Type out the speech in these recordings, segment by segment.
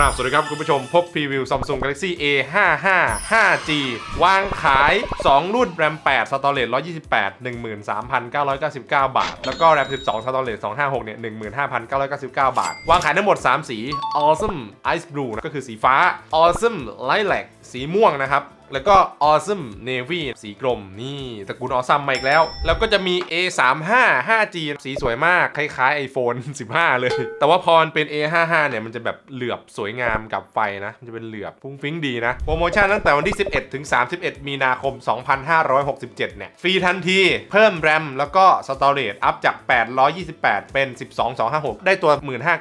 กราบสวัสดีครับคุณผู้ชมพบพรีวิว Samsung Galaxy A55 5G วางขาย 2 รุ่น RAM 8 Storage 128 13,999 บาท แล้วก็ RAM 12 Storage 256 เนี่ย 15,999 บาท วางขายทั้งหมด 3 สี Awesome Ice Blue ก็คือสีฟ้า Awesome Lilac สีม่วงนะครับ แล้วก็ Awesome Navy สีกรมนี่ตระกูล Awesome มาอีกแล้ว แล้วก็จะมี A35 5G สีสวยมาก คล้ายๆ iPhone 15 เลย แต่ว่าพอเป็น A55 เนี่ย มันจะแบบเหลือบสวยงามกับไฟนะ มันจะเป็นเหลือบฟุ้งฟิ้งดีนะ โปรโมชั่นตั้งแต่วันที่ 11 ถึง 31 มีนาคม 2567 เนี่ย ฟรีทันที เพิ่ม RAM แล้วก็ Storage อัพจาก 828 เป็น 12256 ได้ตัว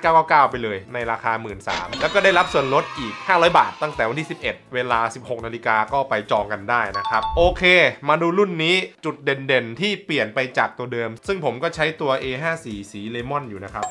15999 ไปเลย ในราคา 13,000แล้วก็ได้รับส่วนลดอีก 500 บาท ตั้งแต่วันที่ 11 เวลา 16นาฬิกาก็็ไปจองกันได้นะครับ โอเค มาดูรุ่นนี้จุดเด่นๆ ที่เปลี่ยนไปจากตัวเดิม ซึ่งผมก็ใช้ตัว A54 สีเลมอนอยู่นะครับ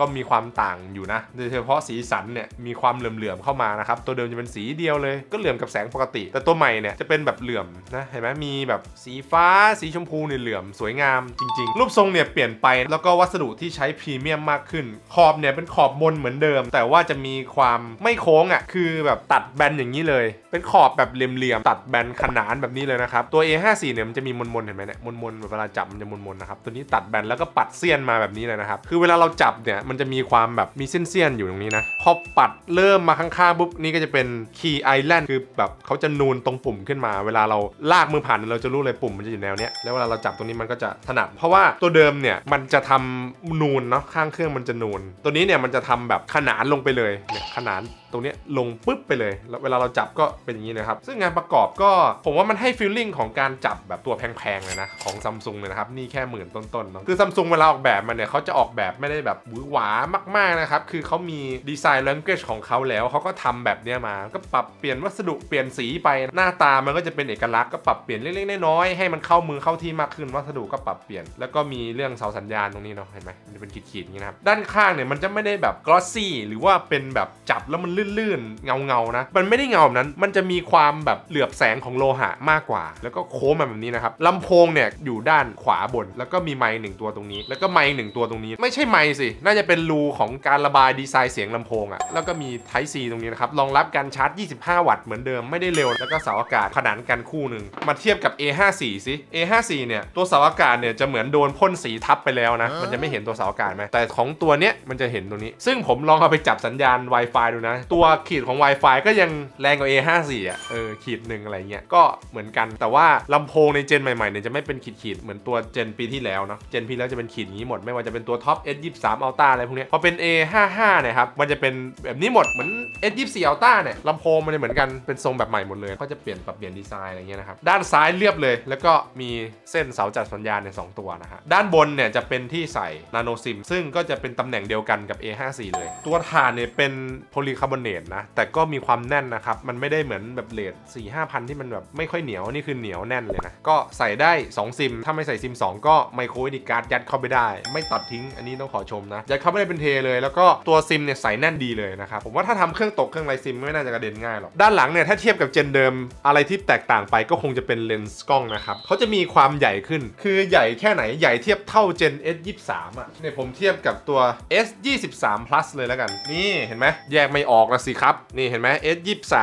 ก็มีความต่างอยู่นะโดยเฉพาะสีสันเนี่ยมีความเหลื่อมๆเข้ามานะครับตัวเดิมจะเป็นสีเดียวเลยก็เหลื่อมกับแสงปกติ แต่ตัวใหม่เนี่ยจะเป็นแบบเหลื่อมนะเห็นไหมมีแบบสีฟ้าสีชมพูเนี่ยเหลื่อมสวยงามจริง ๆ รูปทรงเนี่ยเปลี่ยนไปแล้วก็วัสดุที่ใช้พรีเมียมมากขึ้น ขอบเนี่ยเป็นขอบบนเหมือนเดิม แต่ว่าจะมีความไม่โค้งอะคือแบบตัดแบนอย่างนี้เลย เป็นขอบแบบเหลี่ยมๆตัดแบนขนานแบบนี้เลยนะครับตัว A54 เนี่ยมันจะมีมนๆเห็นไหมเนี่ยมนๆเวลาจับมันจะมนๆนะครับตัวนี้ตัดแบนแล้วก็ปัดเสี้ยนมาแบบนี้เลยนะครับคือเวลาเราจับเนี่ยมันจะมีความแบบมีเส้นๆอยู่ตรงนี้นะพอปัดเริ่มมาข้างๆปุ๊บนี่ก็จะเป็น Key Island คือแบบเขาจะนูนตรงปุ่มขึ้นมา เวลาเราลากมือผ่านเราจะรู้เลยปุ่มมันจะอยู่แนวเนี้ยแล้วเวลาเราจับตรงนี้มันก็จะถนัด เพราะว่าตัวเดิมเนี่ยมันจะทำนูนเนาะข้างเครื่องมันจะนูน ตัวนี้เนี่ยมันจะทำแบบขนานลงไปเลยเนี่ยขนานตรงนี้ลงปุ๊บไปเลยแล้วเวลาเราจับก็เป็นอย่างนี้นะครับ ซึ่งงานประกอบก็ผมว่ามันให้ฟีลลิ่งของการจับแบบตัวแพงๆเลยนะของซัมซุงเลยนะครับนี่แค่หมื่นต้นๆเนาะคือซัมซุงเวลาออกแบบมันเนี่ยเขาจะออกแบบไม่ได้แบบหวือหวามากๆนะครับคือเขามีดีไซน์ language ของเขาแล้วเขาก็ทำแบบเนี้ยมา ก็ปรับเปลี่ยนวัสดุเปลี่ยนสีไปหน้าตามันก็จะเป็นเอกลักษณ์ก็ปรับเปลี่ยนเล็กๆน้อยๆให้มันเข้ามือเข้าที่มากขึ้นวัสดุก็ปรับเปลี่ยน แล้วก็มีเรื่องเสาสัญญาณตรงนี้เนาะเห็นไหมมันจะเป็นขีดๆอย่างนี้นะครับด้านข้างเนี่ยมันจะไม่ได้แบบ glossy หรือว่าเป็นแบบจับแล้วมันลื่นๆ เงาเงานะ มันไม่ได้เงาแบบนั้น มันจะมีความแบบเหลือบแสงของโลหะมากกว่า แล้วก็โค้งแบบนี้นะครับลำโพงเนี่ยอยู่ด้านขวาบน แล้วก็มีไมค์หนึ่งตัวตรงนี้ แล้วก็ไมค์หนึ่งตัวตรงนี้ ไม่ใช่ไมค์สิ น่าจะเป็นรูของการระบายดีไซน์เสียงลำโพงอะ่ะ แล้วก็มี Type C ตรงนี้นะครับ รองรับการชาร์จ 25 วัตต์เหมือนเดิม ไม่ได้เร็ว แล้วก็เสาอากาศขนานกันคู่หนึ่ง มาเทียบกับ A54 สิ A54 เนี่ย ตัวเสาอากาศเนี่ยจะเหมือนโดนพ่นสีทับไปแล้วนะ มันจะไม่เห็นตัวเสาอากาศไหมแต่ของตัวเนี้ยมันจะเห็นตรงนี้ ซึ่งผมลองเอาไปจับสัญญาณ Wi-Fi ดูนะตัวขีดของ Wi-Fi ก็ยังแรงกว่า A54 อะเออขีดหนึ่งอะไรเงี้ยก็เหมือนกัน แต่ว่าลำโพงในเจนใหม่ๆเนี่ยจะไม่เป็นขีดขีดๆเหมือนตัวเจนปีที่แล้วเนาะเจนปีแล้วจะเป็นขีดอย่างนี้หมดไม่ว่าจะเป็นตัวท็อป S23 Ultra อะไรพวกเนี้ยพอเป็น A55 เนี่ยครับมันจะเป็นแบบนี้หมดเหมือน S24 Ultra เนี่ยลำโพงมันจะเหมือนกันเป็นทรงแบบใหม่หมดเลยก็จะเปลี่ยนปรับเปลี่ยนดีไซน์อะไรเงี้ยนะครับด้านซ้ายเรียบเลย แล้วก็มีเส้นเสาจับสัญญาณในสองตัวนะฮะด้านบนเนี่ยจะเป็นที่ใส่ nano SIM ซึ่งก็จะเป็นตำแหน่งเดียวกันกับ A54 เลย ตัวฐานเนี่ยเป็นโพลีคาร์บอเนตนะ แต่ก็มีความแน่นนะครับ มันไม่ได้เหมือนแบบ rate 4 5พันที่มันแบบไม่ค่อยเหนียว นี่คือเหนียวแน่นเลยนะ ก็ใส่ได้ 2 ซิม ถ้าไม่ใส่ซิม 2 ก็ micro SD card ยัดเข้าไปได้ ไม่ตัดทิ้ง อันนี้ต้องขอชมนะ ยัดเข้าไปได้เป็น tera เลย แล้วก็ตัวซิมเนี่ยใส่แน่นดีเลยนะครับ ผมว่าถ้าทำเครื่องตกเครื่องไรซิมไม่น่าจะกระเด็นง่ายหรอก ด้านหลังเนี่ยถ้าเทียบกับ gen เดิม อะไรที่แตกต่างไปก็คงจะเป็นเลนส์กล้องนะครับเขาจะมีความใหญ่ขึ้น คือใหญ่แค่ไหน ใหญ่เทียบเท่าเจน S23 อะ เนี่ยผมเทียบกับตัว S23 plus เลยแล้วกัน นี่เห็นไหมแยกไม่ออกละสิครับ นี่เห็นไหม S23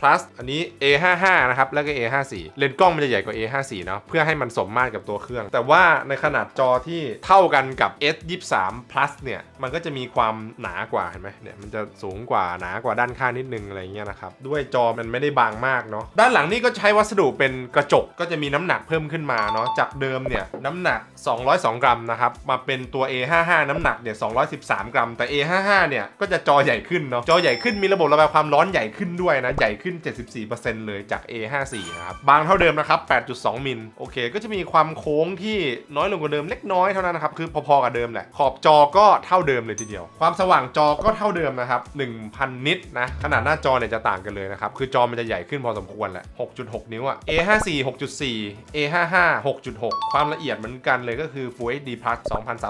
plus อันนี้ A55 นะครับ แล้วก็ A54 เลนส์กล้องมันจะใหญ่กว่า A54 เนาะ เพื่อให้มันสมมาตรกับตัวเครื่อง แต่ว่าในขนาดจอที่เท่ากันกับ S23 plus เนี่ย มันก็จะมีความหนากว่า เห็นไหมเนี่ย มันจะสูงกว่า หนากว่าด้านข้างนิดนึงอะไรเงี้ยนะครับ ด้วยจอมันไม่ได้บางมากเนาะ ด้านหลังนี่ก็ใช้วัสดุเป็นกระจก ก็จะมีน้ำหนักเพิ่มขึ้นมาเนาะ จากเดิมเนี่ยน้ำหนัก 202 กรัมนะครับ มาเป็นตัว A55 น้ำหนักเนี่ย213 กรัม แต่ A55 เนี่ย ก็จะจอใหญ่ขึ้นเนาะ จอใหญ่ขึ้นมีระบบระบายความร้อนใหญ่ขึ้นด้วยนะ ใหญ่ขึ้น 74%เลยจาก A54 นะครับ บางเท่าเดิมนะครับ 8.2 มิล โอเค ก็จะมีความโค้งที่น้อยลงกว่าเดิมเล็กน้อยเท่านั้นนะครับ คือพอๆกับเดิมแหละ ขอบจอก็เท่าเดิมเลยทีเดียว ความสว่างจอก็เท่าเดิมนะครับ 1,000 นิตนะ ขนาดหน้าจอเนี่ยจะต่างกันเลยนะครับ คือจอมันจะใหญ่ขึ้นพอสมควรแหละ 6.6 นิ้วอะ A54 6.4 A55 6.6 ความละเอียดเหมือนกันเลยก็คือ Full HD Plus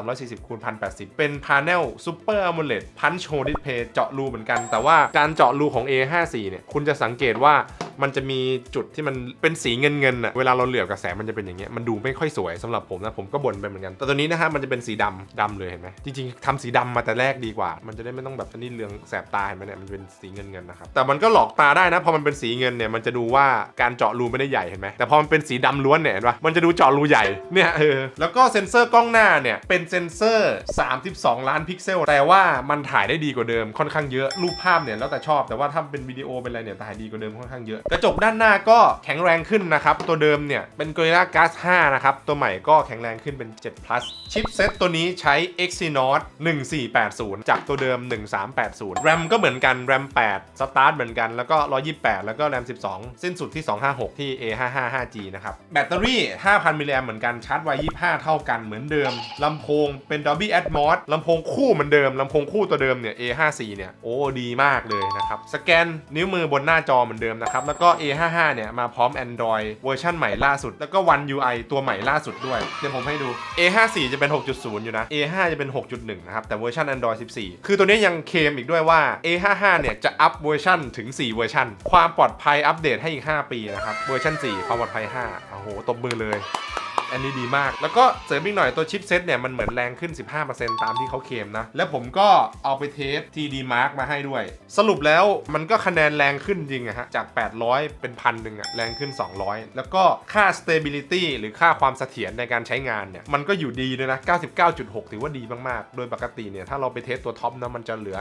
2340คูณ1080 เป็น Panel Super AMOLED Punch Hole Display เจาะรูเหมือนกันแต่ว่าการเจาะรูของ A54 เนี่ยคุณจะสังเกตว่า มันจะมีจุดที่มันเป็นสีเงินเงินอะเวลาเราเหลือบกับแสงมันจะเป็นอย่างเงี้ยมันดูไม่ค่อยสวยสำหรับผมนะผมก็บ่นไปเหมือนกัน แต่ตัวนี้นะฮะมันจะเป็นสีดำดำเลยเห็นไหมจริงๆทำสีดำมาแต่แรกดีกว่า มันจะได้ไม่ต้องแบบนนี้เรืองแสบตาเห็นไหมเนี่ยมันเป็นสีเงินเงินนะครับแต่มันก็หลอกตาได้นะพอมันเป็นสีเงินเนี่ยมันจะดูว่าการเจาะรูไม่ได้ใหญ่เห็นไหมแต่พอมันเป็นสีดำล้วนเนี่ยเห็นปะมันจะดูเจาะรูใหญ่เนี่ยเออแล้วก็เซ็นเซอร์กล้องหน้าเนี่ยเป็นเซ็นเซอร์ 32 ล้านพิกเซล แต่ว่ามันถ่ายได้ดีกว่าเดิมค่อนข้างเยอะรูปภาพเนี่ยแล้วแต่ชอบแต่ว่าถ้าเป็นวิดีโอเป็นอะไรเนี่ยถ่ายดีกว่าเดิมค่อนข้างเยอะกระจกด้านหน้าก็แข็งแรงขึ้นนะครับ ตัวเดิมเนี่ยเป็น Gorilla Glass 5 นะครับ ตัวใหม่ก็แข็งแรงขึ้นเป็น 7 plus ชิปเซ็ตตัวนี้ใช้ Exynos 1480 จากตัวเดิม 1380 RAM ก็เหมือนกัน RAM 8สตาร์ทเหมือนกันแล้วก็ 128 แล้วก็ RAM 12 สิ้นสุดที่ 256 ที่ A55 5G นะครับแบตเตอรี่ 5,000 มิลลิแอมเหมือนกันชาร์จไว 25 เท่ากันเหมือนเดิมลำโพงเป็น Dolby Atmos ลำโพงคู่เหมือนเดิมลำโพงคู่ตัวเดิมเนี่ย A54 เนี่ยโอ้ดีมากเลยนะครับสแกนนิ้วมือบนหน้าจอเหมือนเดิมนะครับแล้วก็ A55 เนี่ยมาพร้อม Android เวอร์ชันใหม่ล่าสุด แล้วก็ One UI ตัวใหม่ล่าสุดด้วย เดี๋ยวผมให้ดู A54 จะเป็น 6.0 อยู่นะ A5 จะเป็น 6.1 นะครับ แต่เวอร์ชัน Android 14 คือตัวนี้ยังเคลมอีกด้วยว่า A55 เนี่ยจะอัพเวอร์ชันถึง 4 เวอร์ชันความปลอดภัยอัปเดตให้อีก 5 ปีนะครับ เวอร์ชัน4 ความปลอดภัย 5 โอ้โห ตบมือเลย อันนี้ดีมาก แล้วก็เสริมอีกหน่อยตัวชิปเซตเนี่ย มันเหมือนแรงขึ้น 15%ตามที่เขาเคลมนะ แล้วผมก็เอาไป test 3D Mark มาให้ด้วย สรุปแล้วมันก็คะแนนแรงขึ้นจริงอะฮะ จาก 800 เป็นพันหนึ่งอะแรงขึ้น 200 แล้วก็ค่า stability หรือค่าความเสถียรในการใช้งานเนี่ย มันก็อยู่ดีเลยนะ 99.6 ถือว่าดีมากๆ โดยปกติเนี่ยถ้าเราไปเทสตัวท็อปนะมันจะเหลือ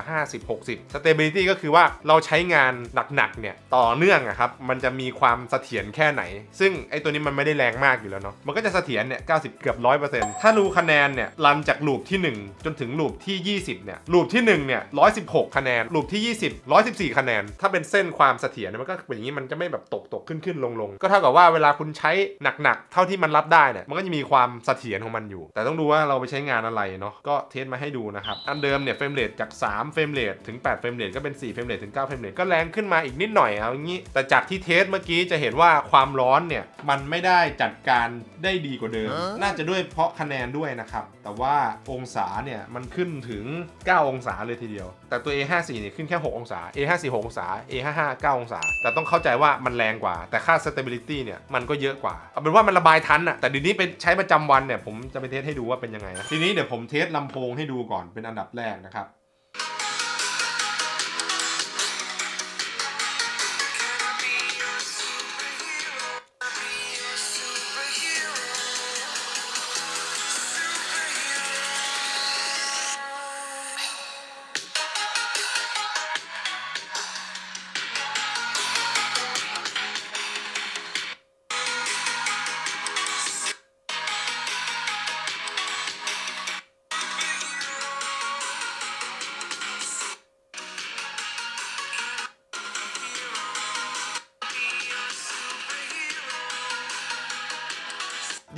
50-60 stability ก็คือว่าเราใช้งานหนักๆเนี่ยต่อเนื่องอะครับมันจะมีความเสถียรแค่ไหน ซึ่งไอ้ตัวนี้มันไม่ได้แรงมากอยู่แล้วเนาะมันก็จะเสถียรเนี่ย90เกือบ100%ถ้าดูคะแนนเนี่ยรันจากลูปที่ 1 จนถึงลูปที่ 20เนี่ยลูปที่1เนี่ย116คะแนนลูปที่ 20 114 คะแนน ถ้าเป็นเส้นความเสถียรเนี่ยมันก็เป็นอย่างนี้มันจะไม่แบบตกตกขึ้นขึ้นลงลงก็เท่ากับว่าเวลาคุณใช้หนักๆ เท่าที่มันรับได้เนี่ยมันก็จะมีความเสถียรของมันอยู่ แต่ต้องดูว่าเราไปใช้งานอะไรเนาะก็ test มาให้ดูนะครับอันเดิมเนี่ย frame rate จาก 3 frame rate ถึง 8 frame rate ก็เป็น 4 frame rate ถึง 9 frame rate ก็แรงขึ้นมาอีกนิดหน่อยเอาอย่างนี้แต่จากที่ test เมื่อกี้จะเห็นว่าความร้อนเนี่ยมันไม่ได้จัดการได้ดีกว่าเดิม น่าจะด้วยเพราะคะแนนด้วยนะครับ แต่ว่าองศาเนี่ยมันขึ้นถึง 9 องศาเลยทีเดียว แต่ตัว A54 เนี่ยขึ้นแค่ 6 องศา A54 6องศา A55 9 องศา แต่ต้องเข้าใจว่ามันแรงกว่า แต่ค่า stability เนี่ยมันก็เยอะกว่า เอาเป็นว่ามันระบายทันอะแต่เดี๋ยวนี้ไปใช้ประจำวันเนี่ยผมจะไปเทสให้ดูว่าเป็นยังไงนะทีนี้เดี๋ยวผมเทสลำโพงให้ดูก่อนเป็นอันดับแรกนะครับ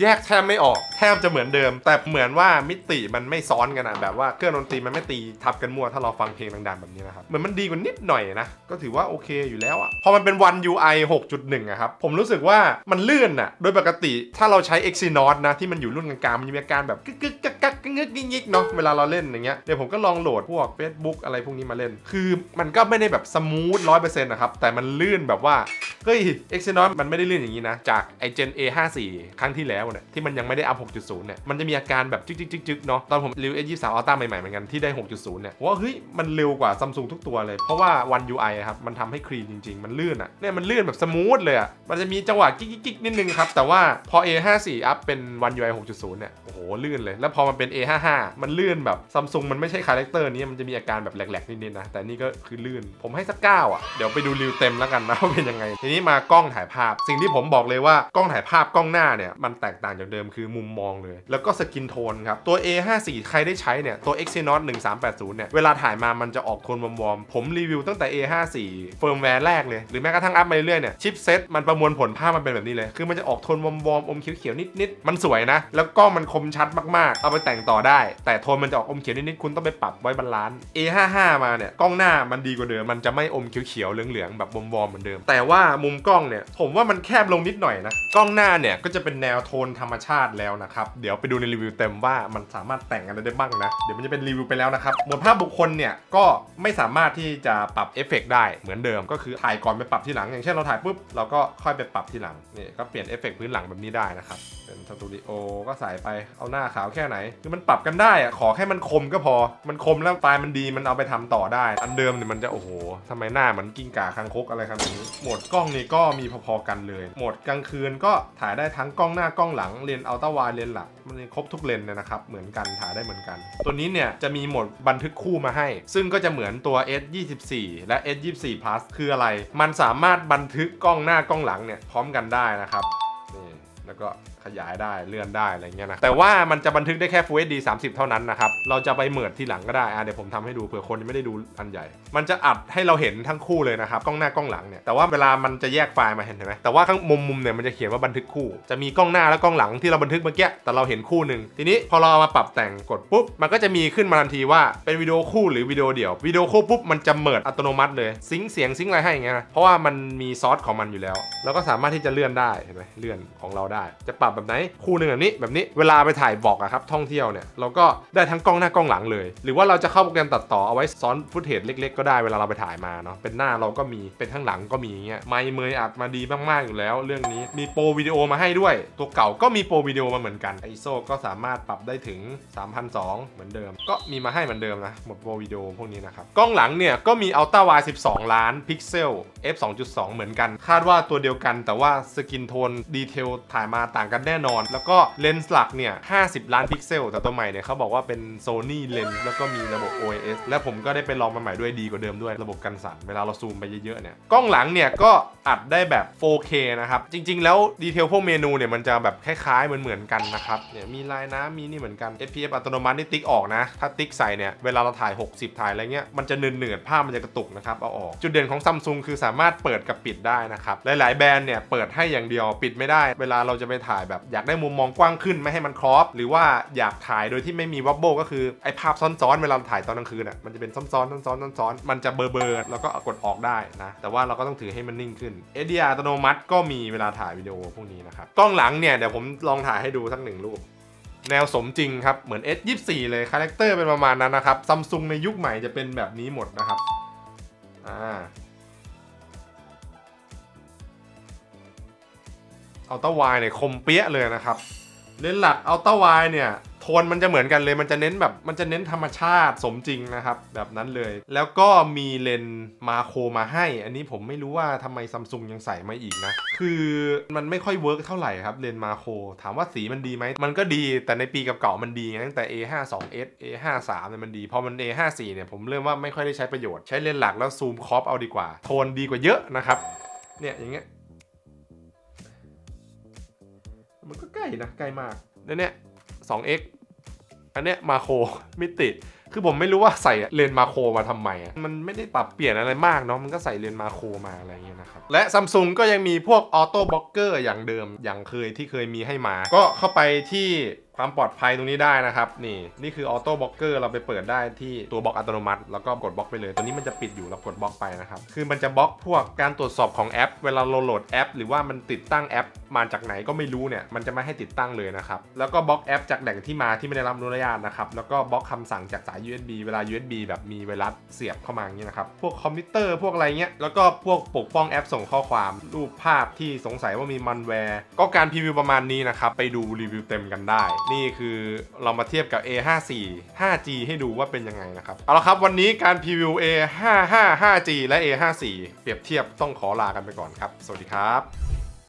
แยกแทบไม่ออกแทบจะเหมือนเดิม แต่เหมือนว่ามิติมันไม่ซ้อนกันอะแบบว่าเครื่องดนตรีมันไม่ตีทับกันมั่วถ้าเราฟังเพลงดังๆแบบนี้นะครับเหมือนมันดีกว่านิดหน่อยนะ ก็ถือว่าโอเคอยู่แล้วอะพอมันเป็น One UI 6.1อะครับผมรู้สึกว่ามันลื่นอะโดยปกติถ้าเราใช้ Exynos นะที่มันอยู่รุ่นกลางๆมันจะมีอาการแบบกึกกึกกักกักกึกกึกยิกเนาะเวลาเราเล่นอย่างเงี้ยเดี๋ยวผมก็ลองโหลดพวก Facebook อะไรพวกนี้มาเล่น คือมันก็ไม่ได้แบบสมูทร้อยเปอร์เซ็นต์นะครับแต่มันลื่นแบบว่าเฮ้ย Exynos มันไม่ได้ลื่นอย่างนี้นะจากไอ Gen A54 ครั้งที่แล้วเนี่ยที่มันยังไม่ได้อัพ6.0 เนี่ย มันจะมีอาการแบบจึกๆๆเนาะ ตอนผมรีวิว S23 Ultra ใหม่ๆเหมือนกันที่ได้ 6.0 เนี่ยผมว่าเฮ้ย มันเร็วกว่าซัมซุงทุกตัวเลย เพราะว่า One UI อะครับ มันทำให้ clean จริง ๆ มันลื่นอะเนี่ย มันลื่นแบบ smooth เลยอะมันจะมีจังหวะกิ๊กๆๆนิดนึงครับ แต่ว่าพอ A54 อัพเป็น One UI 6.0 เนี่ย โอ้โห ลื่นเลย แล้วพอมันเป็น A55 มันลื่นแบบซัมซุงมันไม่ใช่ character นี้ มันจะมีอาการแบบ lag ๆนิดๆนะ แต่นี่ก็คือลื่น ผมให้สักเก้าอะ เดี๋ยวไปดูรีวิวเต็มแล้วกันนะว่าเป็นยังไง ทีนี้มากล้องถ่ายภาพ สิ่งที่ผมบอกเลยว่ากล้องถ่ายภาพกล้องหน้าเนี่ยมันแตกต่างจากเดิมคือมุมมองเลย แล้วก็ skin tone ครับ ตัว A54 ใครได้ใช้เนี่ย ตัว Exynos 1380 เนี่ย เวลาถ่ายมามันจะออกโทน warm ๆ ผมรีวิวตั้งแต่ A54 เฟิร์มแวร์แรกเลย หรือแม้กระทั่งอัพมาเรื่อยๆเนี่ย ชิปเซ็ตมันประมวลผลภาพมันเป็นแบบนี้เลย คือมันจะออกโทน warm ๆ อมเขียวๆ นิดๆ มันสวยนะ แล้วกล้องมันคมชัดมากๆ เอาไปแต่งต่อได้ แต่โทนมันจะออกอมเขียวนิดๆ คุณต้องไปปรับ white balance A55 มาเนี่ย กล้องหน้ามันดีกว่าเดิม มันจะไม่อมเขียวๆ เหลืองๆ แบบ warm ๆ เหมือนเดิม แต่ว่ามุมกล้องเนี่ย ผมว่ามันแคบลงนิดหน่อยนะ กล้องหน้าเนี่ยก็จะเป็นแนวโทนธรรมชาติแล้วนะครับ เดี๋ยวไปดูในรีวิวเต็มว่ามันสามารถแต่งอะไรได้บ้างนะ เดี๋ยวมันจะเป็นรีวิวไปแล้วนะครับโหมดภาพบุคคลเนี่ยก็ไม่สามารถที่จะปรับเอฟเฟกต์ได้เหมือนเดิม ก็คือถ่ายก่อนไปปรับทีหลัง อย่างเช่นเราถ่ายปุ๊บเราก็ค่อยไปปรับทีหลังนี่ก็เปลี่ยนเอฟเฟกต์พื้นหลังแบบนี้ได้นะครับเป็นสตูดิโอก็ใส่ไปเอาหน้าขาวแค่ไหนคือมันปรับกันได้อะขอแค่มันคมก็พอ มันคมแล้วไฟล์มันดีมันเอาไปทำต่อได้ อันเดิมเนี่ยมันจะโอ้โหทำไมหน้าเหมือนกิ้งก่าคางคกอะไรครับนี้โหมดกล้องนี่ก็มีพอๆกันเลยโหมดกลางคืนก็ถ่ายได้ทั้งกล้องหน้ากล้องหลังเลนส์ ultra wide เลนส์หลัก มันครบทุกเลนส์เลยนะครับ เหมือนกันถ่ายได้เหมือนกัน ตัวนี้เนี่ยจะมีโหมดบันทึกคู่มาให้ ซึ่งก็จะเหมือนตัว S24 และ S24 Plus คืออะไร มันสามารถบันทึกกล้องหน้ากล้องหลังเนี่ยพร้อมกันได้นะครับนี่แล้วก็ ขยายได้เลื่อนได้อะไรเงี้ยนะแต่ว่ามันจะบันทึกได้แค่ Full HD 30 เท่านั้นนะครับเราจะไปเหมือดที่หลังก็ได้อะเดี๋ยวผมทำให้ดูเผื่อคนยังไม่ได้ดูอันใหญ่ มันจะอัดให้เราเห็นทั้งคู่เลยนะครับกล้องหน้ากล้องหลังเนี่ยแต่ว่าเวลามันจะแยกไฟล์มาเห็นไหมแต่ว่าข้างมุมมุมเนี่ยมันจะเขียนว่าบันทึกคู่จะมีกล้องหน้าและกล้องหลังที่เราบันทึกเมื่อกี้แต่เราเห็นคู่หนึ่งทีนี้พอเราเอามาปรับแต่งกดปุ๊บมันก็จะมีขึ้นมาทันทีว่าเป็นวิดีโอคู่หรือวิดีโอเดี่ยววิดีโอคู่ปุ๊บมันจะเมิดอัตโนมัติเลยซิงเสียงซิงอะไรให้อย่างเงี้ยนะเพราะว่ามันมีซอสของมันอยู่แล้ว แล้วก็สามารถที่จะเลื่อนได้เห็นไหมเลื่อนของเราได้ จะปรับแบบไหนคู่หนึ่งแบบนี้แบบนี้เวลาไปถ่าย vlog อะครับท่องเที่ยวเนี่ยเราก็ได้ทั้งกล้องหน้ากล้องหลังเลย หรือว่าเราจะเข้าโปรแกรมตัดต่อเอาไว้ซ้อน footage เล็ก ๆ ก็ได้เวลาเราไปถ่ายมาเนาะเป็นหน้าเราก็มีเป็นข้างหลังก็มีอย่างเงี้ยไมค์เนี่ยอัดมาดีมากๆอยู่แล้ว เรื่องนี้มี pro video มาให้ด้วย ตัวเก่าก็มี pro video มาเหมือนกัน ISO ก็สามารถปรับได้ถึง3,200เหมือนเดิม ก็มีมาให้เหมือนเดิมนะโหมด pro video พวกนี้นะครับกล้องหลังเนี่ยก็มี ultra wide 12 ล้านพิกเซล f 2.2 เหมือนกัน คาดว่าตัวเดียวกันแต่ว่า skin tone detail ถ่ายมาต่างกันแน่นอน แล้วก็เลนส์หลักเนี่ย 50 ล้านพิกเซล แต่ตัวใหม่เนี่ยเขาบอกว่าเป็น Sony Lens แล้วก็มีระบบ OIS และผมก็ได้ไปลองมาใหม่ด้วยดีกว่าเดิมด้วยระบบกันสั่นเวลาเราซูมไปเยอะๆเนี่ยกล้องหลังเนี่ยก็อัดได้แบบ 4K นะครับ จริง ๆ แล้ว detail พวกเมนูเนี่ยมันจะแบบคล้ายๆเหมือนๆกันนะครับเนี่ยมีลายน้ำมีนี่เหมือนกัน FPS อัตโนมัตินี่ติ๊กออกนะ ถ้าติ๊กใส่เนี่ยเวลาเราถ่าย 60 ถ่ายอะไรเงี้ยมันจะหนืดๆภาพมันจะกระตุกนะครับเอาออก จุดเด่นของซัมซุงคือสามารถเปิดกับปิดได้นะครับหลายๆแบรนด์เนี่ยเปิดให้อย่างเดียวปิดไม่ได้ เวลาเราจะไปถ่ายแบบอยากได้มุมมองกว้างขึ้นไม่ให้มัน crop หรือว่าอยากถ่ายโดยที่ไม่มี wobble ก็คือไอภาพซ้อนๆเวลาถ่ายตอนกลางคืนอะมันจะเป็นซ้อนๆซ้อนๆซ้อนๆมันจะเบลอๆแล้วก็กดออกได้นะแต่ว่าเราก็ต้องถือให้มันนิ่งขึ้น HDR อัตโนมัติก็มีเวลาถ่ายวิดีโอพวกนี้นะครับกล้องหลังเนี่ยเดี๋ยวผมลองถ่ายให้ดูสักหนึ่งรูปแนวสมจริงครับ เหมือน S24 เลย character เป็นประมาณนั้นนะครับซัมซุงในยุคใหม่จะเป็นแบบนี้หมดนะครับ อ่า ultra wide เนี่ยคมเปี๊ยะเลยนะครับเลนส์หลัก ultra wide เนี่ยโทนมันจะเหมือนกันเลยมันจะเน้นแบบมันจะเน้นธรรมชาติสมจริงนะครับแบบนั้นเลย แล้วก็มีเลนส์ macro มาให้ อันนี้ผมไม่รู้ว่าทำไมซัมซุงยังใส่มาอีกนะ คือมันไม่ค่อย work เท่าไหร่ครับเลนส์ macro ถามว่าสีมันดีไหม มันก็ดีแต่ในปีกับเก่ามันดีไงตั้งแต่ A52s A53 เนี่ยมันดีพอมัน A54 เนี่ยผมเริ่มว่าไม่ค่อยได้ใช้ประโยชน์ใช้เลนส์หลักแล้วซูม crop เอาดีกว่า โทนดีกว่าเยอะนะครับเนี่ยอย่างเงี้ย มันก็ใกล้นะ ใกล้มากเนี่ยเนี่ย 2x อันเนี้ย macro มิติ คือผมไม่รู้ว่าใส่เลนส์ macro มาทำไมอะ มันไม่ได้ปรับเปลี่ยนอะไรมากเนาะ มันก็ใส่เลนส์ macro มาอะไรอย่างเงี้ยนะครับ และซัมซุงก็ยังมีพวก Auto Blocker อย่างเดิม อย่างเคยที่เคยมีให้มา ก็เข้าไปที่ ความปลอดภัยตรงนี้ได้นะครับ นี่นี่คือ Auto Blocker เราไปเปิดได้ที่ตัวบล็อกอัตโนมัติ แล้วก็กดบล็อกไปเลย ตัวนี้มันจะปิดอยู่เรากดบล็อกไปนะครับ คือมันจะบล็อกพวกการตรวจสอบของแอป เวลาเราโหลดแอป หรือว่ามันติดตั้งแอป มาจากไหนก็ไม่รู้เนี่ยมันจะไม่ให้ติดตั้งเลยนะครับแล้วก็บล็อกแอปจากแหล่งที่มาที่ไม่ได้รับอนุญาตนะครับแล้วก็บล็อกคำสั่งจากสาย USB เวลา USB แบบมีไวรัสเสียบเข้ามาอย่างนี้นะครับพวกคอมพิวเตอร์พวกอะไรเงี้ยแล้วก็พวกปกป้องแอปส่งข้อความรูปภาพที่สงสัยว่ามีมันแวร์ก็การ preview ประมาณนี้นะครับไปดูรีวิวเต็มกันได้นี่คือเรามาเทียบกับ A54 5G ให้ดูว่าเป็นยังไงนะครับ เอาละครับวันนี้การ preview A55 5G และ A54 เปรียบเทียบต้องขอลากันไปก่อนครับ สวัสดีครับ